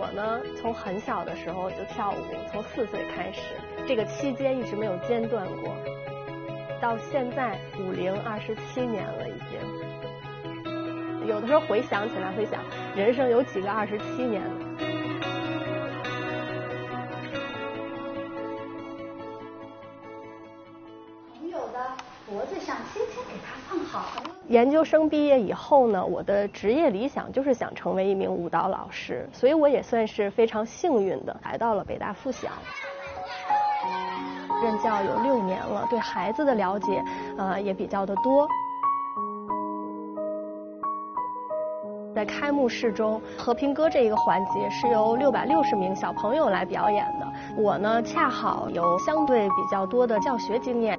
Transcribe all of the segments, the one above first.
我呢，从很小的时候就跳舞，从四岁开始，这个期间一直没有间断过，到现在五零二十七年了已经。有的时候回想起来会想，人生有几个二十七年？给他放好。研究生毕业以后呢，我的职业理想就是想成为一名舞蹈老师，所以我也算是非常幸运的来到了北大附小。任教有六年了，对孩子的了解呃也比较的多。在开幕式中，和平歌这一个环节是由六百六十名小朋友来表演的，我呢恰好有相对比较多的教学经验。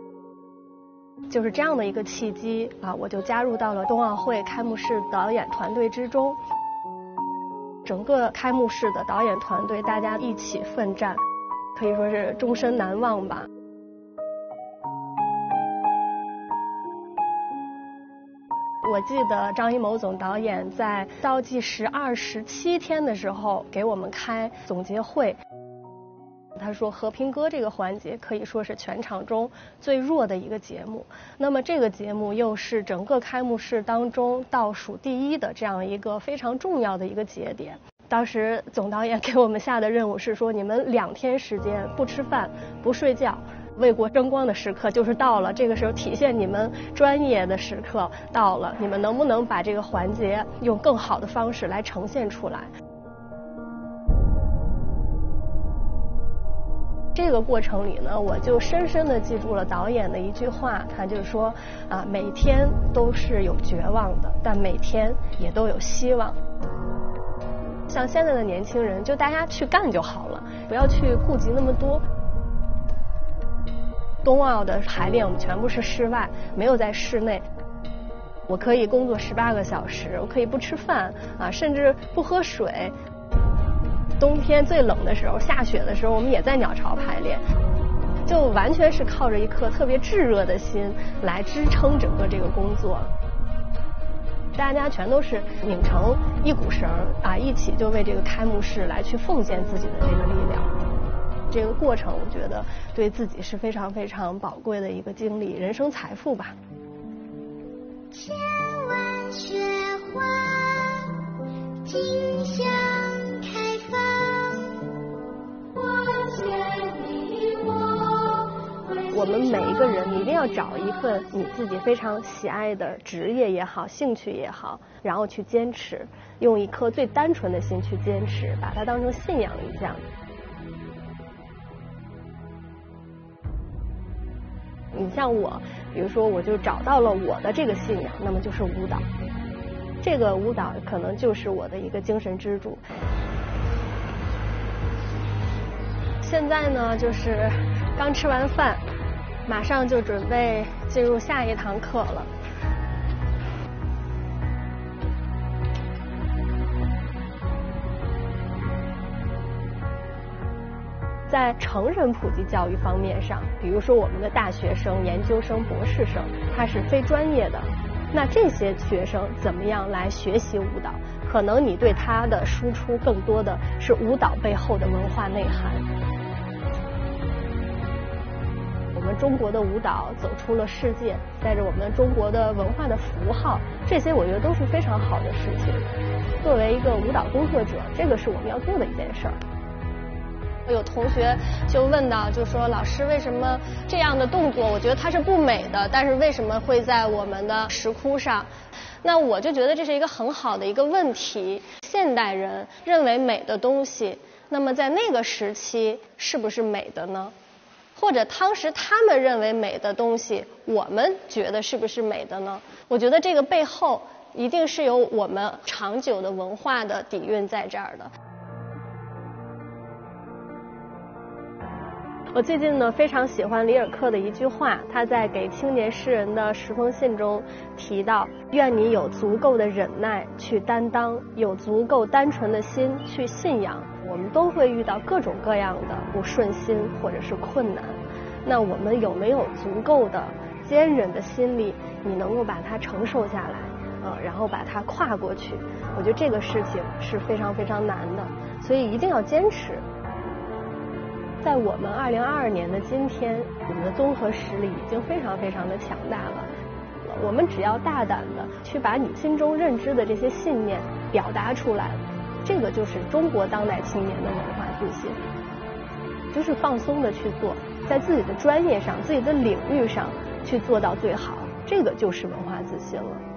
就是这样的一个契机啊，我就加入到了冬奥会开幕式导演团队之中。整个开幕式的导演团队，大家一起奋战，可以说是终身难忘吧。我记得张艺谋总导演在倒计时二十七天的时候给我们开总结会。他说：“和平歌这个环节可以说是全场中最弱的一个节目。那么这个节目又是整个开幕式当中倒数第一的这样一个非常重要的一个节点。当时总导演给我们下的任务是说：你们两天时间不吃饭、不睡觉，为国争光的时刻就是到了。这个时候体现你们专业的时刻到了。你们能不能把这个环节用更好的方式来呈现出来？”这个过程里呢，我就深深的记住了导演的一句话，他就说啊，每天都是有绝望的，但每天也都有希望。像现在的年轻人，就大家去干就好了，不要去顾及那么多。冬奥的排练我们全部是室外，没有在室内。我可以工作十八个小时，我可以不吃饭啊，甚至不喝水。冬天最冷的时候，下雪的时候，我们也在鸟巢排练，就完全是靠着一颗特别炙热的心来支撑整个这个工作。大家全都是拧成一股绳啊，一起就为这个开幕式来去奉献自己的这个力量。这个过程，我觉得对自己是非常非常宝贵的一个经历，人生财富吧。千万雪花竞相。我们每一个人一定要找一份你自己非常喜爱的职业也好，兴趣也好，然后去坚持，用一颗最单纯的心去坚持，把它当成信仰一样。你像我，比如说，我就找到了我的这个信仰，那么就是舞蹈。这个舞蹈可能就是我的一个精神支柱。现在呢，就是刚吃完饭。马上就准备进入下一堂课了。在成人普及教育方面上，比如说我们的大学生、研究生、博士生，他是非专业的，那这些学生怎么样来学习舞蹈？可能你对他的输出更多的是舞蹈背后的文化内涵。中国的舞蹈走出了世界，带着我们中国的文化的符号，这些我觉得都是非常好的事情。作为一个舞蹈工作者，这个是我们要做的一件事儿。有同学就问到，就说老师为什么这样的动作，我觉得它是不美的，但是为什么会在我们的石窟上？那我就觉得这是一个很好的一个问题。现代人认为美的东西，那么在那个时期是不是美的呢？或者当时他们认为美的东西，我们觉得是不是美的呢？我觉得这个背后一定是有我们长久的文化的底蕴在这儿的。我最近呢非常喜欢里尔克的一句话，他在给青年诗人的十封信中提到：愿你有足够的忍耐去担当，有足够单纯的心去信仰。我们都会遇到各种各样的不顺心或者是困难，那我们有没有足够的坚韧的心理？你能够把它承受下来，嗯，然后把它跨过去。我觉得这个事情是非常非常难的，所以一定要坚持。在我们二零二二年的今天，我们的综合实力已经非常非常的强大了。我们只要大胆的去把你心中认知的这些信念表达出来，这个就是中国当代青年的文化自信。就是放松的去做，在自己的专业上、自己的领域上去做到最好，这个就是文化自信了。